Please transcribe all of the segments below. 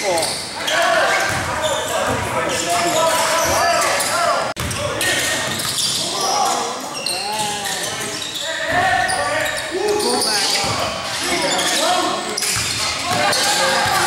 Go back.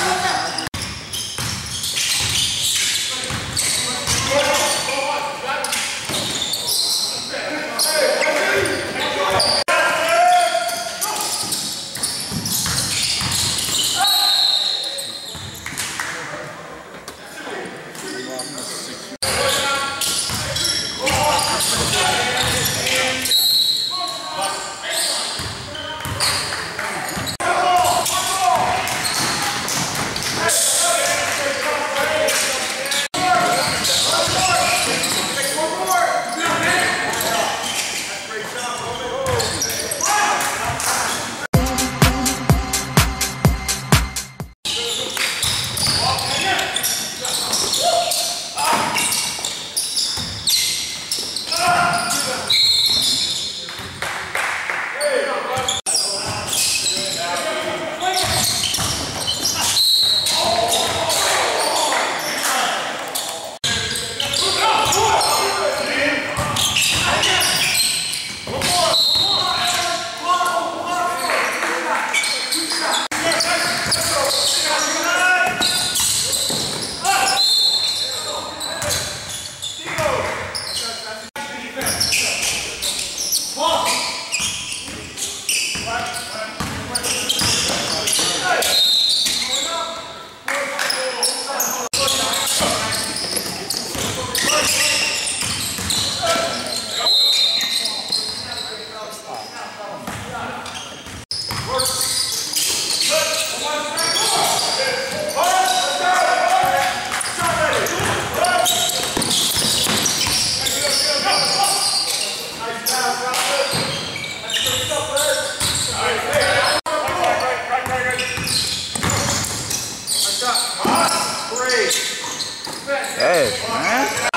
Hey, man.